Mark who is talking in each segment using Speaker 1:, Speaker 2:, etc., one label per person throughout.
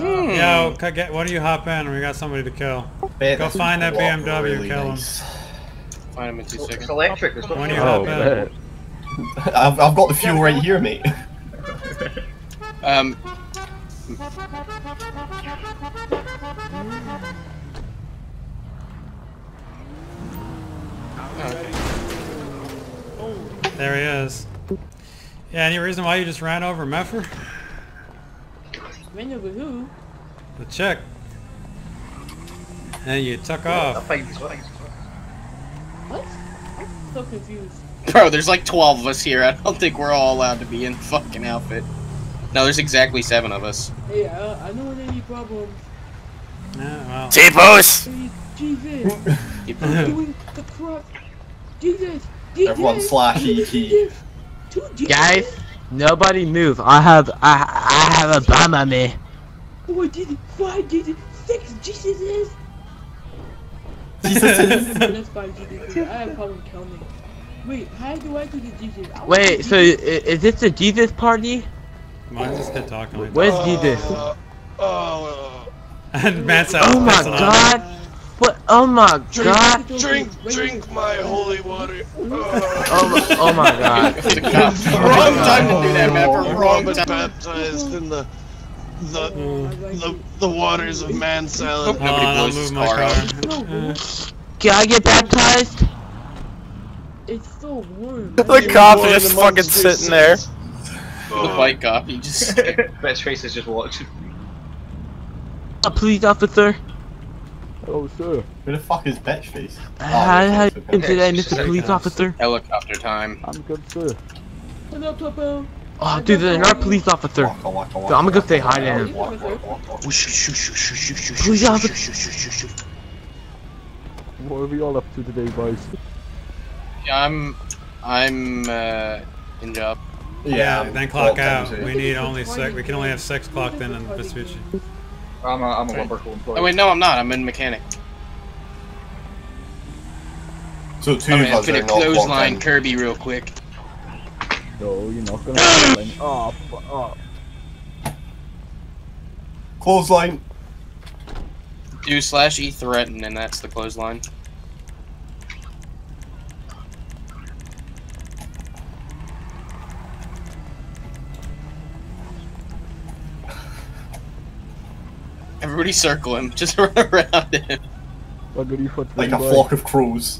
Speaker 1: Yo, c- get, why do you hop in? We got somebody to kill. Go find that BMW, kill him.
Speaker 2: Find him in two
Speaker 3: It's
Speaker 2: seconds.
Speaker 3: electric. There's
Speaker 1: When
Speaker 3: no
Speaker 1: you
Speaker 4: Oh,
Speaker 1: hop in.
Speaker 5: I've, I've got the fuel right here, mate.
Speaker 2: Um,
Speaker 1: There he is. Yeah, any reason why you just ran over Meffer?
Speaker 6: Ran over who?
Speaker 1: The chick. And you took
Speaker 3: I'll
Speaker 1: off.
Speaker 3: find these ones.
Speaker 6: What? I'm so confused.
Speaker 2: bro, there's like 12 of us here. I don't think we're all allowed to be in the fucking outfit. No, there's exactly seven of us.
Speaker 6: Hey, I, I know any problems.
Speaker 1: Yeah, well.
Speaker 7: T-Pose!
Speaker 6: Jesus! Doing the crap! Jesus! Jesus!
Speaker 5: Everyone slash ET.
Speaker 6: Jesus! Two Jesus!
Speaker 4: Guys, nobody move. I have I I have a bomb on me.
Speaker 6: Four Jesus! Five Jesus! Six Jesuses!
Speaker 5: Jesus.
Speaker 6: That's five Jesuses. I have problem counting. Wait, how do I do the Jesus?
Speaker 4: Wait, so is this a Jesus party?
Speaker 1: Might just get talking like
Speaker 4: Where's Jesus?
Speaker 7: Oh,
Speaker 1: that. And Matt's out.
Speaker 4: Oh my
Speaker 1: pissing off.
Speaker 4: god! What? Oh my god!
Speaker 7: drink, drink my holy water.
Speaker 4: Oh my, oh my god!
Speaker 2: The cops. Wrong time to do that, man. For wrong
Speaker 7: was
Speaker 2: time.
Speaker 7: baptized in the the
Speaker 6: Oh,
Speaker 7: the, the waters of man salad.
Speaker 1: Hold on, I'll
Speaker 2: blows
Speaker 1: move my
Speaker 2: car
Speaker 1: car.
Speaker 2: out.
Speaker 1: Uh,
Speaker 4: Can I get baptized?
Speaker 6: It's so warm.
Speaker 8: The cops
Speaker 7: born
Speaker 8: are just fucking sitting there.
Speaker 7: Sins.
Speaker 2: The bike cop, he just.
Speaker 3: Best face is just watching.
Speaker 4: A police officer?
Speaker 5: Oh, sure. Who the fuck is bitch face?
Speaker 4: How how
Speaker 5: okay,
Speaker 4: you
Speaker 5: okay.
Speaker 4: doing today,
Speaker 3: Okay,
Speaker 4: Mr.
Speaker 3: so-
Speaker 4: Police Officer?
Speaker 2: Helicopter time.
Speaker 5: I'm good, sir.
Speaker 6: Hello, Papa.
Speaker 4: Oh, dude, there's another police officer.
Speaker 5: Waka, waka,
Speaker 4: So I'm gonna go say hi to him. Police officer.
Speaker 5: What are we all up to today, boys?
Speaker 2: Yeah, I'm. I'm, uh. In job.
Speaker 1: Yeah,
Speaker 5: I'm
Speaker 1: then clock out.
Speaker 5: into it.
Speaker 1: We need only six. We can only have six clocked in in Vespucci.
Speaker 3: I'm a, I'm a Lumberco employee.
Speaker 2: Oh, wait, no, I'm not. I'm in mechanic.
Speaker 5: So two
Speaker 2: I'm gonna
Speaker 5: us
Speaker 2: fit
Speaker 5: are
Speaker 2: a
Speaker 5: not clocked
Speaker 2: clothesline. Kirby real quick.
Speaker 5: No, you're not gonna. oh, fu- oh. Clothesline.
Speaker 2: Do slash E threaten, and that's the clothesline. Everybody circle him. Just run around him.
Speaker 5: Like a flock of crows.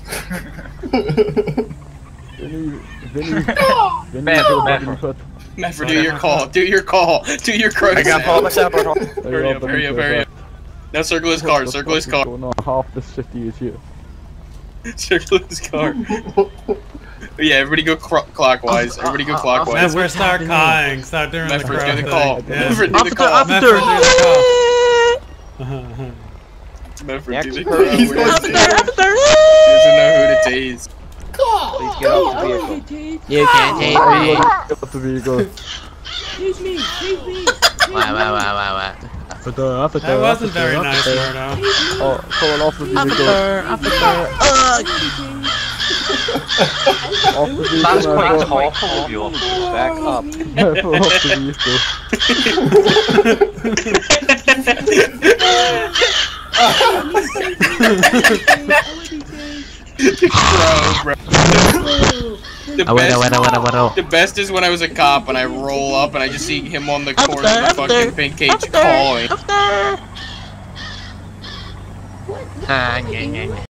Speaker 2: Maverick, do your call. Do your call. Do your crow
Speaker 8: I got
Speaker 2: sound.
Speaker 8: Paul myself.
Speaker 2: Hurry up, hurry up, hurry up. Now circle his car. Circle his car.
Speaker 5: half the city is here.
Speaker 2: Circle his car. yeah, everybody go clockwise. Uh, everybody go uh, uh, clockwise.
Speaker 1: That's where start calling. Start doing the
Speaker 2: Maverick,
Speaker 1: crow
Speaker 2: do the call.
Speaker 1: thing. Yeah.
Speaker 2: Maverick, do the
Speaker 4: Officer,
Speaker 2: call.
Speaker 4: officer!
Speaker 2: Maverick, do the
Speaker 8: Next
Speaker 2: call.
Speaker 8: person.
Speaker 2: He doesn't
Speaker 4: Officer, officer!
Speaker 2: know who to tase.
Speaker 8: Please get off the vehicle.
Speaker 4: You can't take me.
Speaker 5: Get the vehicle.
Speaker 6: take me, take me.
Speaker 4: Wow, wow, wow, wow, wow. Officer, officer,
Speaker 1: That wasn't
Speaker 4: officer,
Speaker 1: very nice. Murdo.
Speaker 5: Oh, someone off the vehicle.
Speaker 4: Officer, officer. Ugh!
Speaker 5: Off the.
Speaker 8: That's quite
Speaker 5: man.
Speaker 8: thoughtful of you. Back up.
Speaker 5: off the vehicle.
Speaker 2: Bro, bro. The
Speaker 4: I went, I
Speaker 2: best,
Speaker 4: went, I went, I went, I
Speaker 2: the best is when I was a cop and I roll up and I just see him on the corner of the fucking
Speaker 4: officer,
Speaker 2: pink cage
Speaker 4: officer,
Speaker 2: calling.
Speaker 4: officer. Ah, yeah, yeah, yeah.